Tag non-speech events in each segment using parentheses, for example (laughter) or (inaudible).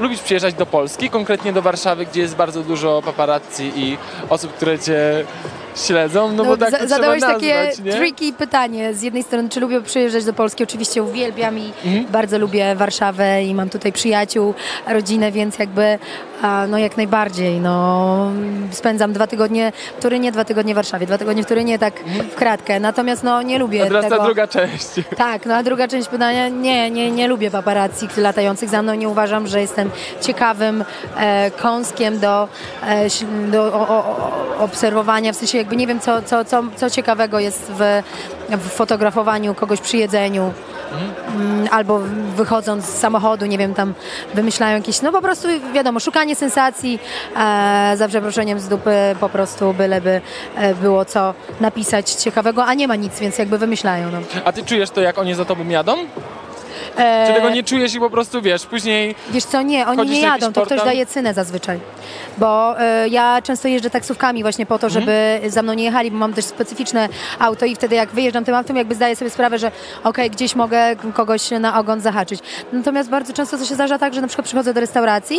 lubisz przyjeżdżać do Polski, konkretnie do Warszawy, gdzie jest bardzo dużo paparazzi i osób, które cię śledzą, no, bo tak za- to zadałeś trzeba takie nazwać, nie? tricky pytanie. Z jednej strony, czy lubię przyjeżdżać do Polski? Oczywiście uwielbiam i Mhm. bardzo lubię Warszawę i mam tutaj przyjaciół, rodzinę, więc jakby no jak najbardziej. No, spędzam dwa tygodnie w Turynie, dwa tygodnie w Warszawie, dwa tygodnie w Turynie, tak w kratkę. Natomiast no nie lubię Mhm. A teraz tego. ta druga część. (laughs) Tak, no a druga część pytania, nie, nie, nie lubię paparazzi latających za mną, nie uważam, że jestem ciekawym e, kąskiem do, e, do o, o, obserwowania, w sensie jakby nie wiem, co, co, co, co ciekawego jest w, w fotografowaniu kogoś przy jedzeniu. Mm, Albo wychodząc z samochodu, nie wiem, tam wymyślają jakieś, no po prostu wiadomo, szukanie sensacji, e, za przeproszeniem z dupy, po prostu byleby e, było co napisać ciekawego, a nie ma nic, więc jakby wymyślają. No. A ty czujesz to, jak oni za tobą jadą? E, Czy tego nie czujesz i po prostu, wiesz, później... Wiesz co, nie, oni nie na jadą, to ktoś daje cynę zazwyczaj. Bo e, ja często jeżdżę taksówkami właśnie po to, żeby Mhm. za mną nie jechali, bo mam też specyficzne auto i wtedy jak wyjeżdżam tym autem, jakby zdaję sobie sprawę, że okej, gdzieś mogę kogoś na ogon zahaczyć. Natomiast bardzo często to się zdarza tak, że na przykład przychodzę do restauracji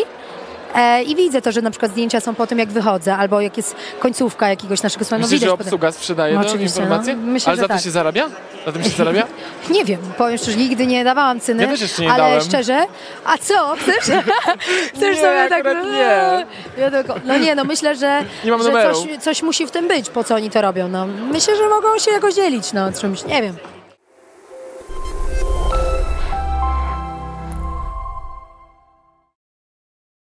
e, i widzę to, że na przykład zdjęcia są po tym, jak wychodzę, albo jak jest końcówka jakiegoś naszego słowa. No Myślisz, widać że potem. obsługa sprzedaje No oczywiście, no. Myślę, Ale że za to tak. się zarabia? Za tym się zarabia? (laughs) Nie wiem, powiem szczerze, nigdy nie dawałam cyny. Ja też jeszcze nie ale dałem. szczerze, a co? Chcesz? (laughs) Chcesz Nie, sobie tak. nie. Ja tylko, no nie, no myślę, że, Nie mam że numeru. coś, coś musi w tym być, po co oni to robią. No. Myślę, że mogą się jakoś dzielić, no czymś, nie wiem.